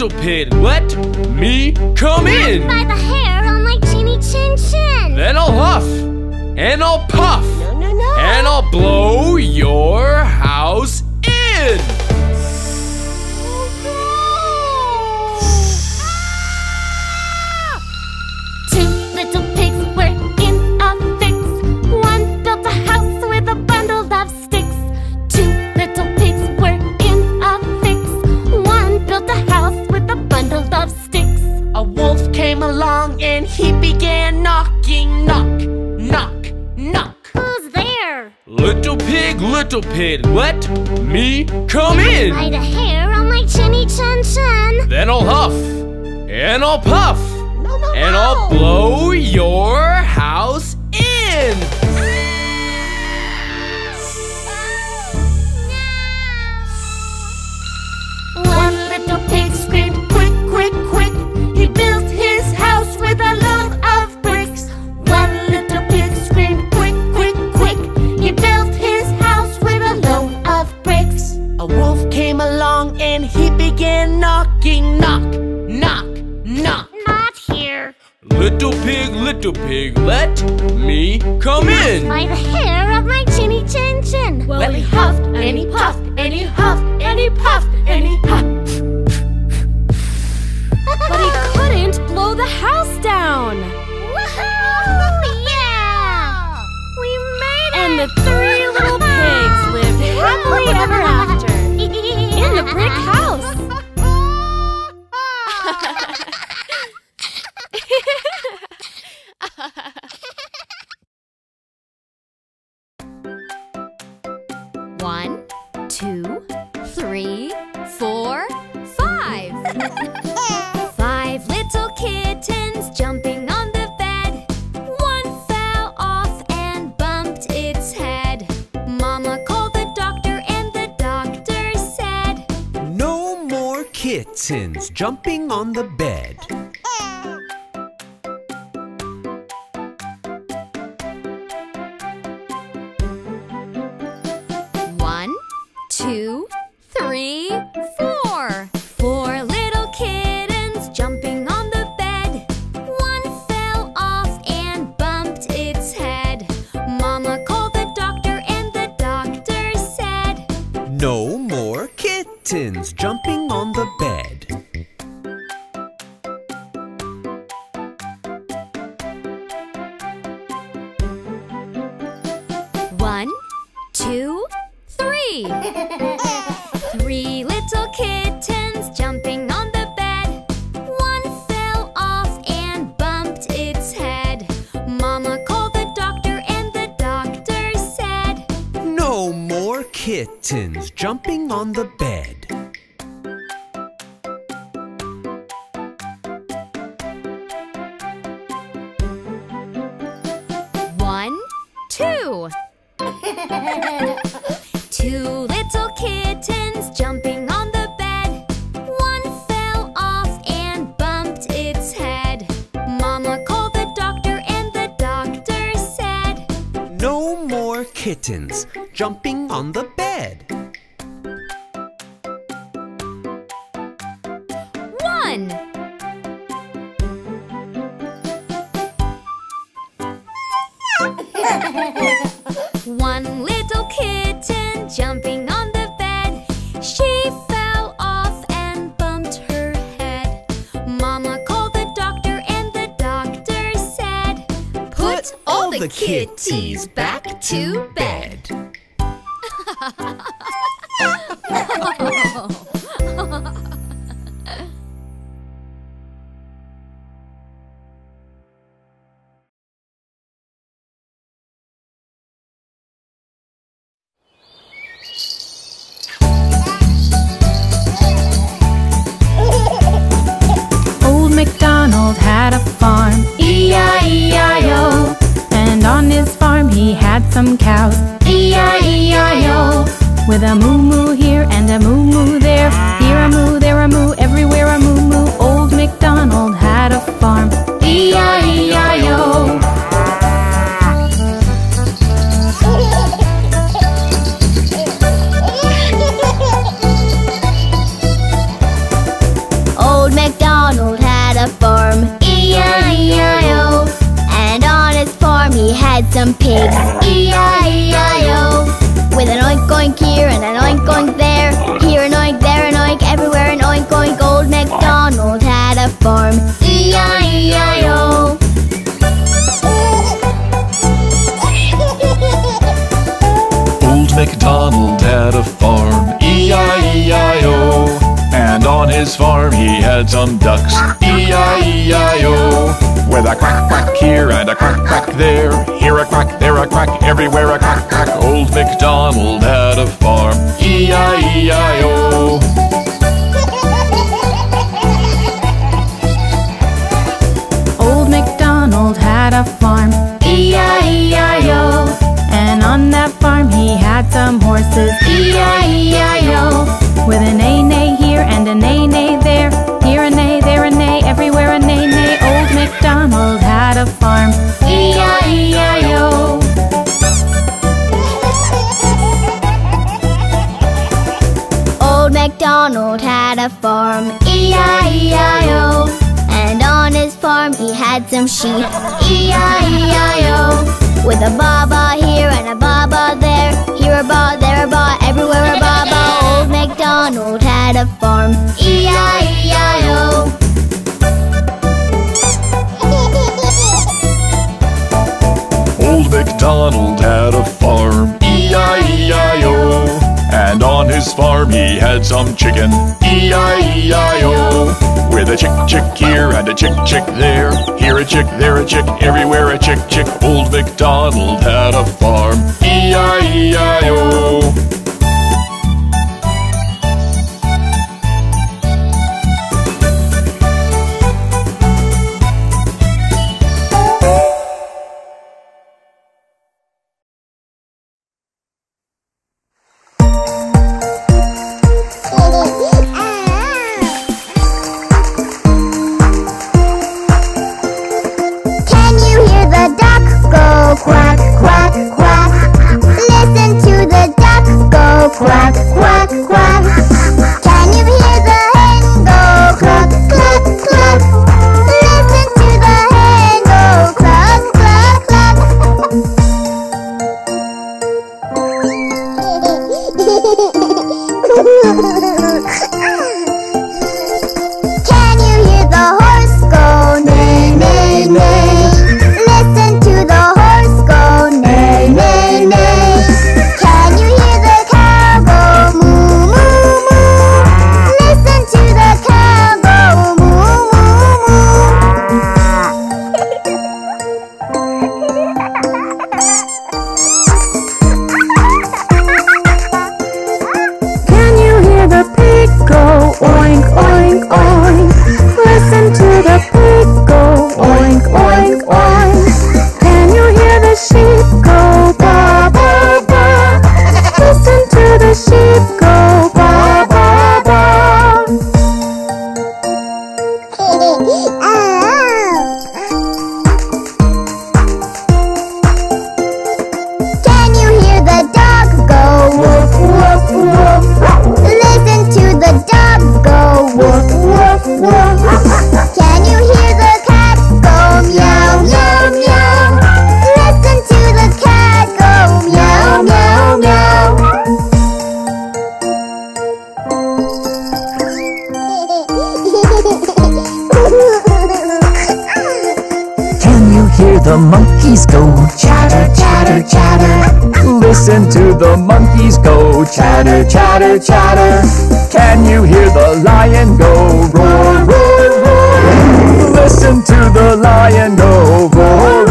little pig, let me come in. By the hair on my chinny chin chin. Then I'll huff, and I'll puff, No, no, no. and I'll blow along and he began knocking, knock, knock, knock. Who's there? Little pig, little pig, let me come in. By the hair on my chinny chin chin. Then I'll huff, and I'll puff, No, no, and I'll blow your house in. Along and he began knocking, knock, knock, knock. Not here. Little pig, little pig, let me come in. By the hair of my chinny chin chin. Well, he huffed and he puffed and he huffed and he puffed and he huffed. But he couldn't blow the house down. Woohoo! Yeah! We made it! And the three brick house. Kittens jumping on the bed. One, two, three, four. Four little kittens jumping on the bed. One fell off and bumped its head. Mama called the doctor, and the doctor said, No kittens jumping on the bed. Kittens jumping on the bed. One, two. Two little kittens jumping on the bed. One fell off and bumped its head. Mama called the doctor, and the doctor said, No more kittens jumping on the bed. One. One little kitten jumping on the bed. She fell off and bumped her head. Mama called the doctor, and the doctor said, Put all the kitties back to bed. Oh, oh, oh. With a moo-moo here oink oink here and an oink oink there. Here an oink, there an oink, everywhere an oink oink. Old MacDonald had a farm. E-I-E-I-O. Old MacDonald had a farm. E-I-E-I-O. And on his farm he had some ducks. E with a quack quack here and a quack quack there, here a quack, there a quack, everywhere a quack quack. Old MacDonald had a farm, E-I-E-I-O. Old MacDonald had a farm, E-I-E-I-O. And on that farm E-I-E-I-O. And on his farm he had some sheep, E-I-E-I-O. With a baba here and a baba there, here a ba, there a ba, everywhere a baba. Old MacDonald had a farm, E-I-E-I-O. Old MacDonald had a farm, on his farm he had some chicken, E-I-E-I-O. With a chick chick here and a chick chick there, here a chick, there a chick, everywhere a chick chick. Old MacDonald had a farm, E-I-E-I-O. the cats go meow meow meow. Listen to the cats go meow meow meow. Can you hear the monkeys go chatter, chatter, chatter? Listen to the monkeys go chatter, chatter, chatter. Can you hear the lion go roar, roar, roar? Listen to the lion go roar,